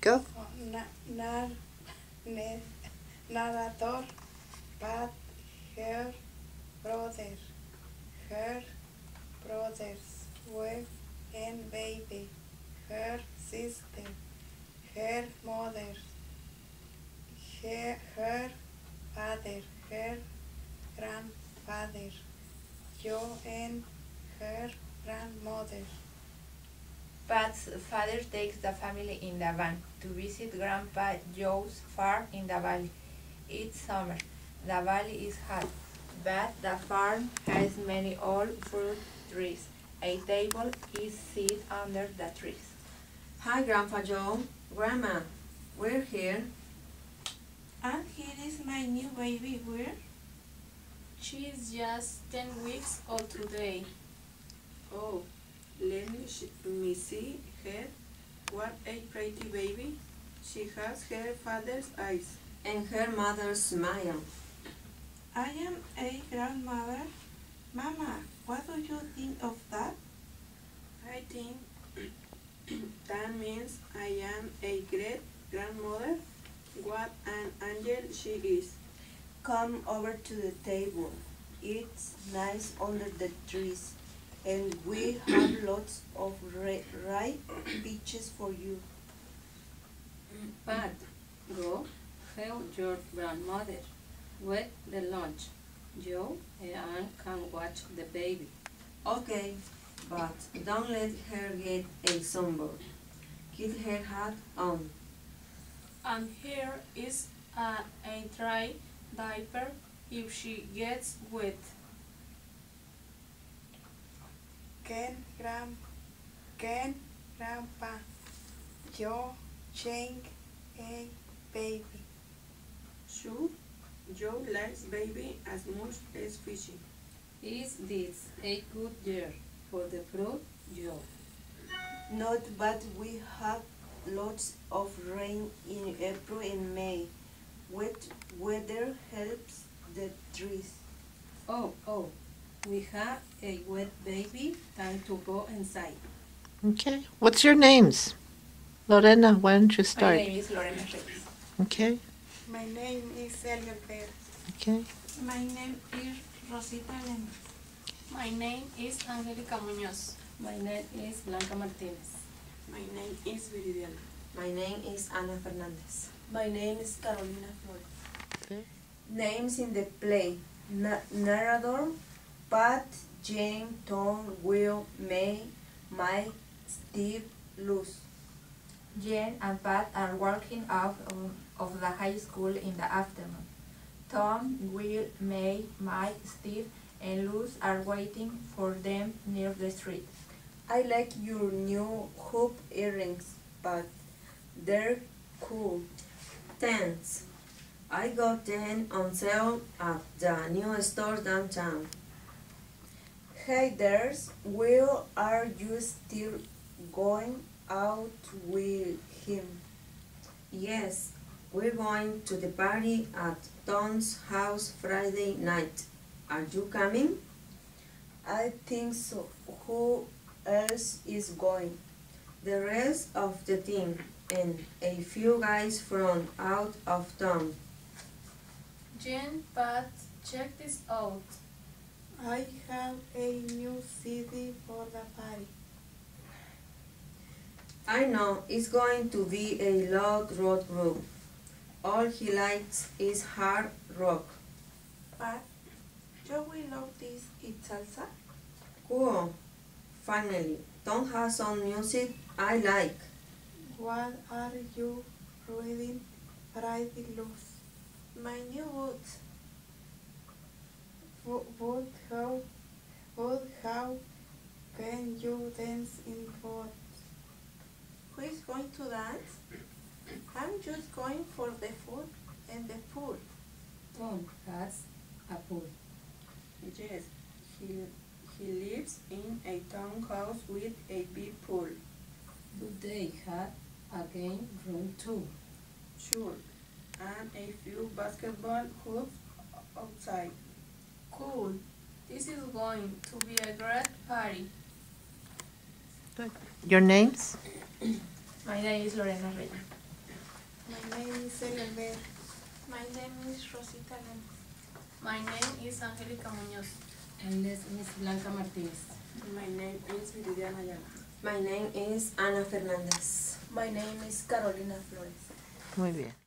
Go. na, nar, narrator, but her brother, her brothers, wife and baby, her sister, her mother, her, her father, her grandfather, Joe and her grandmother. Pat's father takes the family in the van to visit Grandpa Joe's farm in the valley. It's summer. The valley is hot, but the farm has many old fruit trees. A table is set under the trees. Hi, Grandpa Joe. Grandma, we're here. And here is my new baby, where? She's just 10 weeks old today. Oh, let me, sh- me see her. What a pretty baby. She has her father's eyes. And her mother's smile. I am a grandmother. Mama, what do you think of that? I think that means I am a great grandmother. What an angel she is. Come over to the table. It's nice under the trees, and we have lots of ri- ripe peaches for you. Pat, go help your grandmother with the lunch. Joe and Anne can watch the baby. Okay, but don't let her get a sunburn. Keep her hat on. And here is a, a dry diaper if she gets wet. Can grand, can grandpa Joe change a baby? Sure, Joe likes baby as much as fishing. Is this a good year for the fruit, Joe? Not but we have lots of rain in April and May. Wet weather helps the trees. Oh, oh, we have a wet baby. Time to go inside. Okay. What's your names? Lorena, why don't you start? My name is Lorena Reyes. Okay. My name is Elliot Bear. Okay. My name is Rosita Lemus. My name is Angelica Muñoz. My name is Blanca Martinez. My name is Viridiana. My name is Ana Fernandez. My name is Carolina Flores. Okay. Names in the play. Na- narrator, Pat, Jane, Tom, Will, May, Mike, Steve, Luz. Jen and Pat are walking out of, of the high school in the afternoon. Tom, Will, May, Mike, Steve, and Luz are waiting for them near the street. I like your new hoop earrings, but they're cool. Thanks. I got them on sale at the new store downtown. Hey there's Will, are you still going out with him? Yes, we're going to the party at Tom's house Friday night. Are you coming? I think so. Who else is going? The rest of the team and a few guys from out of town. Jen, Pat, check this out. I have a new CD for the party. I know it's going to be a loud rock group. All he likes is hard rock. But Joey love this it's salsa. Cool. Finally, Tom has some music I like. What are you reading, Friday Luz? My new boots. Wo- Would how, what, how can you dance in both? Who is going to dance? I'm just going for the food and the pool. Oh, Tom has a pool. Yes, he, he lives in a townhouse with a big pool. Do they have a game room too? Sure, and a few basketball hoops outside. Cool. This is going to be a great party. Your names? My name is Lorena Reyes. My name is Celia. My name is Rosita Lemos. My name is Angelica Muñoz. And this Miss Blanca Martinez. My name is Viridiana Ayala. My name is Ana Fernandez. My name is Carolina Flores. Muy bien.